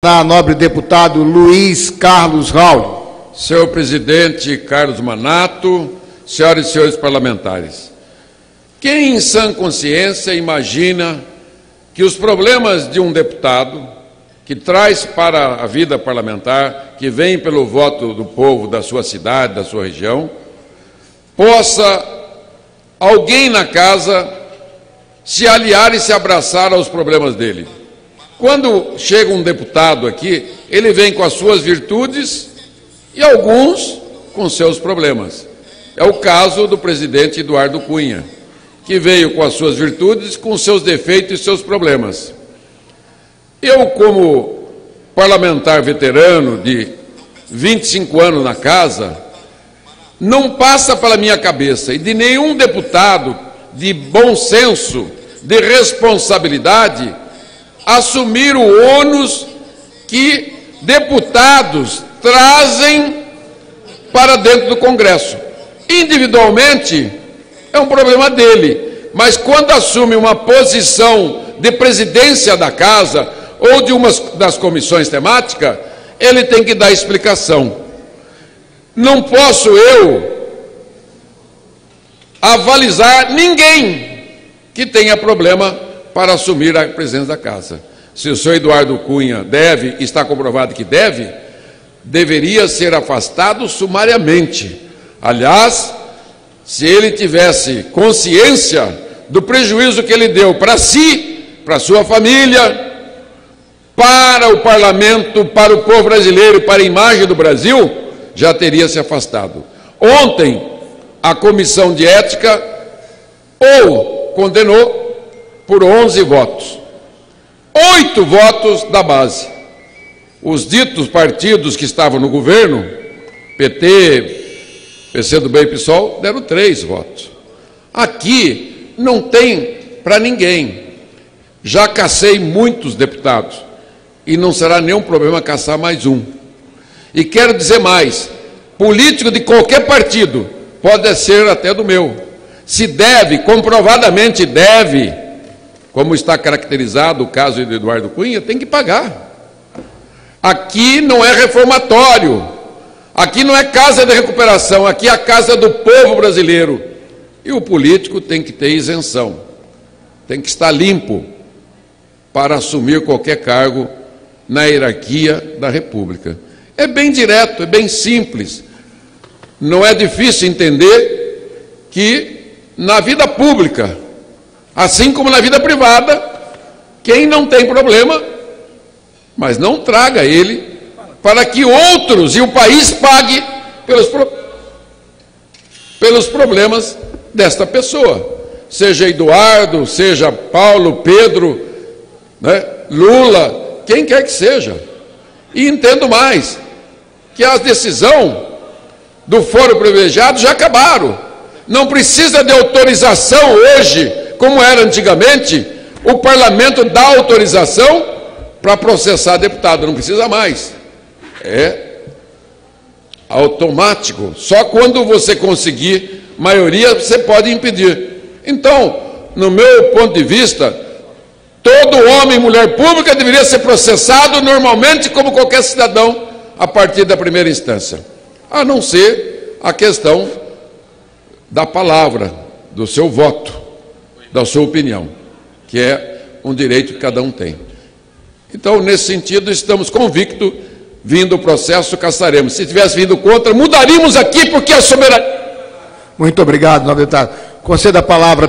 Na nobre deputado Luiz Carlos Raul. Senhor presidente Carlos Manato, senhoras e senhores parlamentares. Quem em sã consciência imagina que os problemas de um deputado que traz para a vida parlamentar, que vem pelo voto do povo da sua cidade, da sua região, possa alguém na casa se aliar e se abraçar aos problemas dele? Quando chega um deputado aqui, ele vem com as suas virtudes e alguns com seus problemas. É o caso do presidente Eduardo Cunha, que veio com as suas virtudes, com seus defeitos e seus problemas. Eu, como parlamentar veterano de 25 anos na casa, não passa pela minha cabeça e de nenhum deputado de bom senso, de responsabilidade, assumir o ônus que deputados trazem para dentro do Congresso. Individualmente, é um problema dele, mas quando assume uma posição de presidência da casa ou de uma das comissões temáticas, ele tem que dar explicação. Não posso eu avalizar ninguém que tenha problema para assumir a presidência da casa. Se o senhor Eduardo Cunha deve, está comprovado que deve, deveria ser afastado sumariamente. Aliás, se ele tivesse consciência do prejuízo que ele deu para si, para sua família, para o parlamento, para o povo brasileiro, para a imagem do Brasil, já teria se afastado. Ontem, a comissão de ética ou condenou por 11 votos. Oito votos da base. Os ditos partidos que estavam no governo, PT, PC do Bem e PSOL, deram três votos. Aqui não tem para ninguém. Já cacei muitos deputados e não será nenhum problema caçar mais um. E quero dizer mais: político de qualquer partido, pode ser até do meu, se deve, comprovadamente deve, como está caracterizado o caso de Eduardo Cunha, tem que pagar. Aqui não é reformatório, aqui não é casa de recuperação, aqui é a casa do povo brasileiro. E o político tem que ter isenção, tem que estar limpo para assumir qualquer cargo na hierarquia da República. É bem direto, é bem simples. Não é difícil entender que na vida pública, Assim como na vida privada, quem não tem problema, mas não traga ele para que outros e o país pague pelos, pelos problemas desta pessoa. Seja Eduardo, seja Paulo, Pedro, né, Lula, quem quer que seja. E entendo mais, que as decisões do foro privilegiado já acabaram. Não precisa de autorização hoje como era antigamente, o parlamento dá autorização para processar deputado, não precisa mais. É automático. Só quando você conseguir maioria, você pode impedir. Então, no meu ponto de vista, todo homem e mulher pública deveria ser processado normalmente como qualquer cidadão a partir da primeira instância. A não ser a questão da palavra, do seu voto da sua opinião, que é um direito que cada um tem. Então, nesse sentido, estamos convictos, vindo o processo, caçaremos. Se tivesse vindo contra, mudaríamos aqui, porque a soberania. Muito obrigado, nobre deputado. Conceda a palavra.